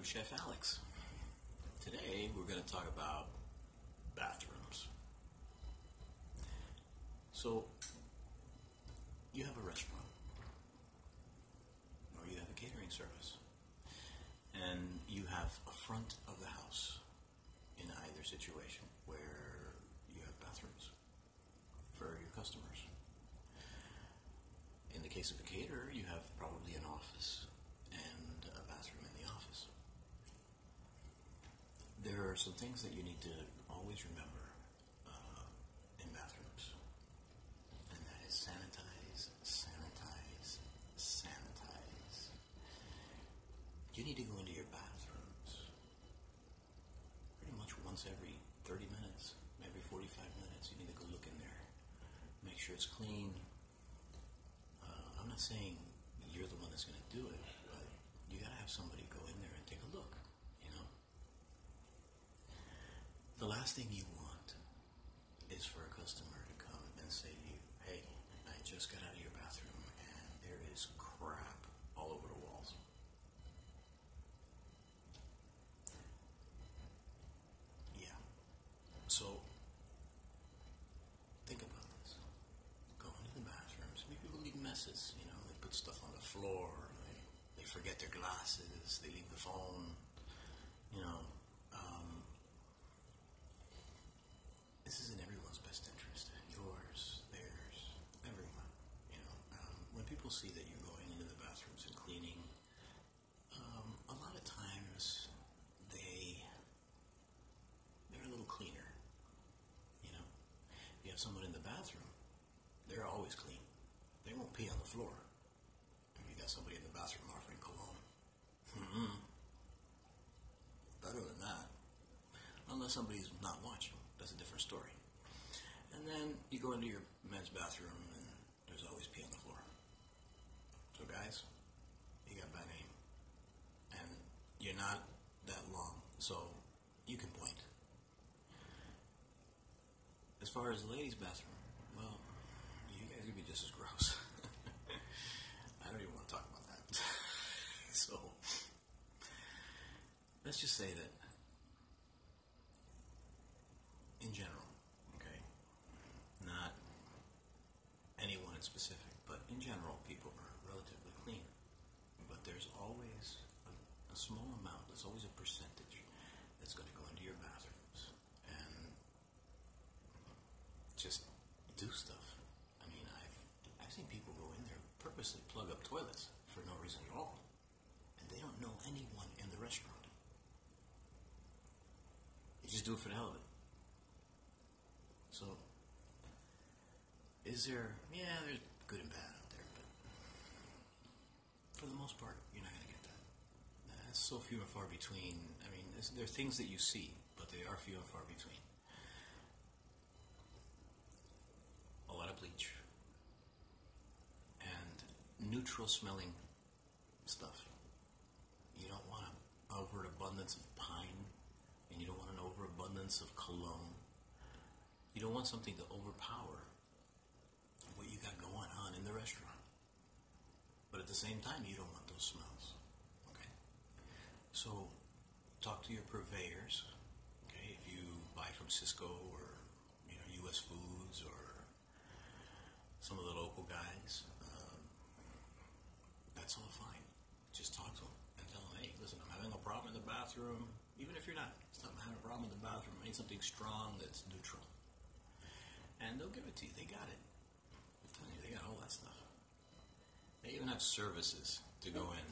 I'm Chef Alex. Today we're going to talk about bathrooms. So, you have a restaurant, or you have a catering service, and you have a front of the house in either situation where you have bathrooms for your customers. In the case of a caterer, you have probably an office and a bathroom in the office. There are some things that you need to always remember uh, in bathrooms, and that is sanitize, sanitize, sanitize. You need to go into your bathrooms pretty much once every 30 minutes, maybe 45 minutes. You need to go look in there, make sure it's clean. Uh, I'm not saying you're the one that's going to do it, but you got to have somebody go in there and take a look, you know? The last thing you want is for a customer to come and say to you, hey, I just got out of your bathroom and there is crap all over the walls. Yeah. So, think about this. Go into the bathrooms. Maybe people leave messes, you know, they put stuff on the floor, they, they forget their glasses, they leave the phone, you know. This is in everyone's best interest. Yours, theirs, everyone. You know, um, when people see that you're going into the bathrooms and cleaning, um, a lot of times they they're a little cleaner. You know, you have someone in the bathroom, they're always clean. They won't pee on the floor. You got somebody in the bathroom offering cologne, hmm better than that. Unless somebody's not watching, that's a different story. And then you go into your men's bathroom, and there's always pee on the floor. So, guys, you got bad aim, and you're not that long, so you can point. As far as the ladies' bathroom, well, you guys could be just as gross. I don't even want to talk about that. so, let's just say that, in general, okay, not anyone in specific, but in general, people are relatively clean. But there's always a, a small amount, there's always a percentage that's going to go into your bathrooms and just do stuff. I mean, I've, I've seen people go in there purposely plug up toilets for no reason at all, and they don't know anyone in the restaurant. They just do it for the hell of it. So, is there, yeah, there's good and bad out there, but for the most part, you're not so few and far between. I mean, there are things that you see, but they are few and far between. A lot of bleach and neutral smelling stuff. You don't want an overabundance of pine, and you don't want an overabundance of cologne. You don't want something to overpower what you got going on in the restaurant. But at the same time, you don't want those smells. So, talk to your purveyors. Okay? If you buy from Sysco or you know U.S. Foods or some of the local guys, um, that's all fine. Just talk to them and tell them, hey, listen, I'm having a problem in the bathroom. Even if you're not, stop having a problem in the bathroom. I need something strong that's neutral. And they'll give it to you. They got it. I'm telling you, they got all that stuff. They even have services to go in